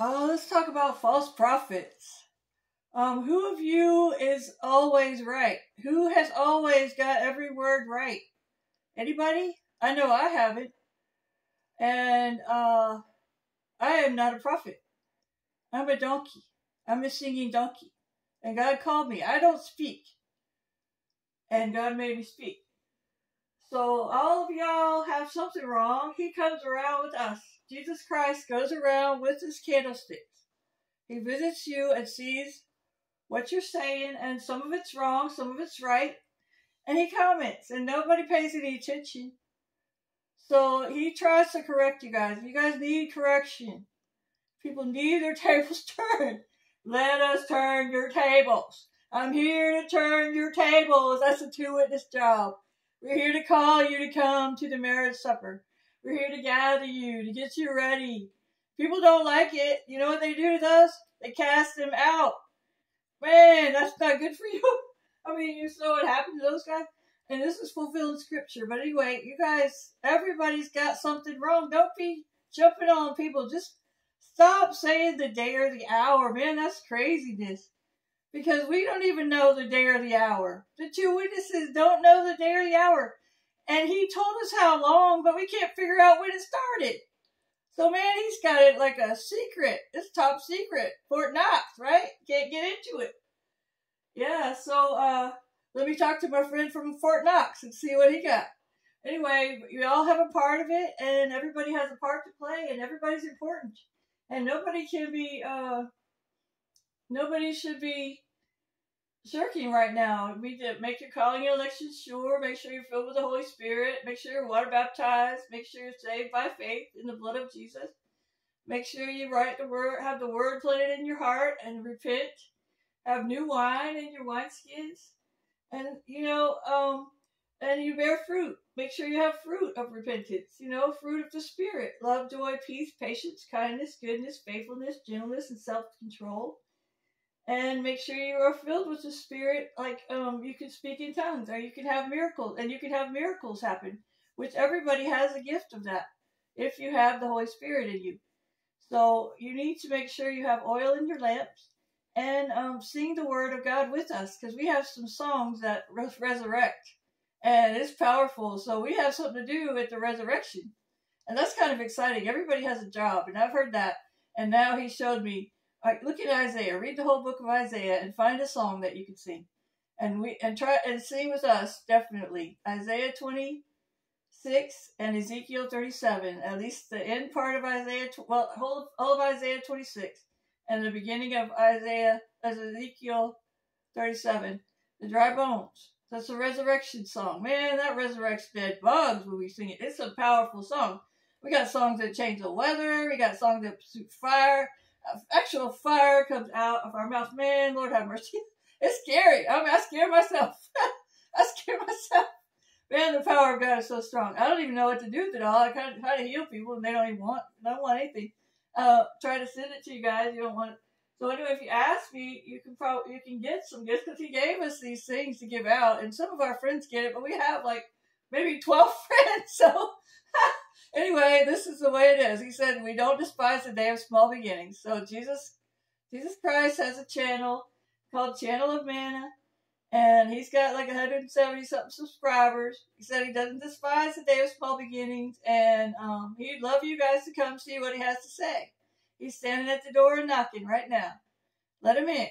Uh, let's talk about false prophets. Um, who of you is always right? Who has always got every word right? Anybody? I know I haven't. And uh, I am not a prophet. I'm a donkey. I'm a singing donkey. And God called me. I don't speak. And God made me speak. So all of y'all have something wrong. He comes around with us. Jesus Christ goes around with his candlesticks. He visits you and sees what you're saying, and some of it's wrong, some of it's right. And he comments, and nobody pays any attention. So he tries to correct you guys. You guys need correction. People need their tables turned. Let us turn your tables. I'm here to turn your tables. That's a two witness job. We're here to call you to come to the marriage supper. We're here to gather you, to get you ready. People don't like it. You know what they do to us? They cast them out. Man, that's not good for you. I mean, you saw what happened to those guys. And this is fulfilling scripture. But anyway, you guys, everybody's got something wrong. Don't be jumping on people. Just stop saying the day or the hour. Man, that's craziness. Because we don't even know the day or the hour. The two witnesses don't know the day or the hour. And he told us how long, but we can't figure out when it started. So man, he's got it like a secret. It's top secret. Fort Knox, right? Can't get into it. Yeah, so uh let me talk to my friend from Fort Knox and see what he got. Anyway, we all have a part of it and everybody has a part to play and everybody's important. And nobody can be uh nobody should be shirking right now. We did make your calling and election sure. Make sure you're filled with the Holy Spirit. Make sure you're water baptized. Make sure you're saved by faith in the blood of Jesus. Make sure you write the word, have the word planted in your heart, and repent. Have new wine in your wineskins, and you know, um, and you bear fruit. Make sure you have fruit of repentance. You know, fruit of the Spirit: love, joy, peace, patience, kindness, goodness, faithfulness, gentleness, and self-control and make sure you are filled with the spirit like um you can speak in tongues or you can have miracles and you can have miracles happen which everybody has a gift of that if you have the holy spirit in you. So you need to make sure you have oil in your lamps and um, sing the word of god with us because we have some songs that res- resurrect and it's powerful so we have something to do with the resurrection. And that's kind of exciting. Everybody has a job and i've heard that and now he showed me look at Isaiah. Read the whole book of Isaiah and find a song that you can sing, and we and try and sing with us definitely. Isaiah twenty six and Ezekiel thirty seven. At least the end part of Isaiah. Well, whole all of Isaiah twenty six and the beginning of Isaiah as Ezekiel thirty seven. The dry bones. That's a resurrection song. Man, that resurrects dead bugs when we sing it. It's a powerful song. We got songs that change the weather. We got songs that shoot fire actual fire comes out of our mouth. Man, Lord have mercy. It's scary. I mean, I scare myself. I scare myself. Man, the power of God is so strong. I don't even know what to do with it all. I kind of try to heal people and they don't even want, don't want anything. Uh, try to send it to you guys. You don't want it. So anyway, if you ask me, you can probably you can get some gifts because he gave us these things to give out, and some of our friends get it, but we have like maybe twelve friends. So anyway, this is the way it is. He said, "We don't despise the day of small beginnings." So Jesus, Jesus Christ has a channel called Channel of Manna, and he's got like 170 something subscribers. He said he doesn't despise the day of small beginnings, and um, he'd love you guys to come see what he has to say. He's standing at the door and knocking right now. Let him in.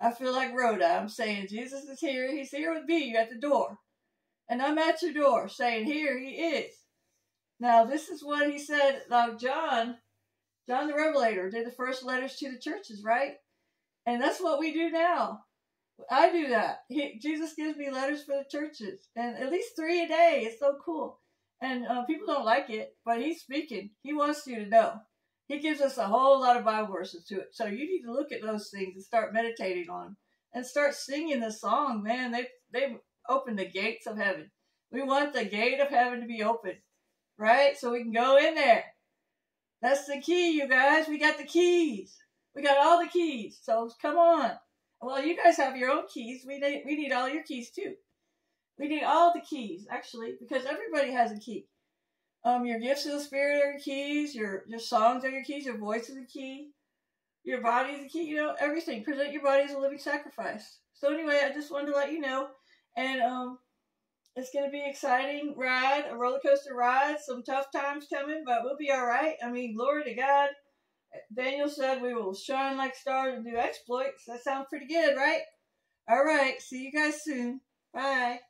I feel like Rhoda. I'm saying Jesus is here. He's here with me at the door. And I'm at your door saying, Here he is. Now, this is what he said. John, John the Revelator, did the first letters to the churches, right? And that's what we do now. I do that. He, Jesus gives me letters for the churches, and at least three a day. It's so cool. And uh, people don't like it, but he's speaking. He wants you to know. He gives us a whole lot of Bible verses to it. So you need to look at those things and start meditating on them and start singing the song. Man, they they opened the gates of heaven. We want the gate of heaven to be open right? So we can go in there. That's the key, you guys. We got the keys. We got all the keys. So come on. Well, you guys have your own keys. We need, we need all your keys too. We need all the keys, actually, because everybody has a key. Um, your gifts of the spirit are your keys. Your your songs are your keys. Your voice is a key. Your body is a key. You know everything. Present your body as a living sacrifice. So anyway, I just wanted to let you know, and um, it's gonna be exciting ride, a roller coaster ride. Some tough times coming, but we'll be all right. I mean, glory to God. Daniel said we will shine like stars and do exploits. That sounds pretty good, right? All right. See you guys soon. Bye.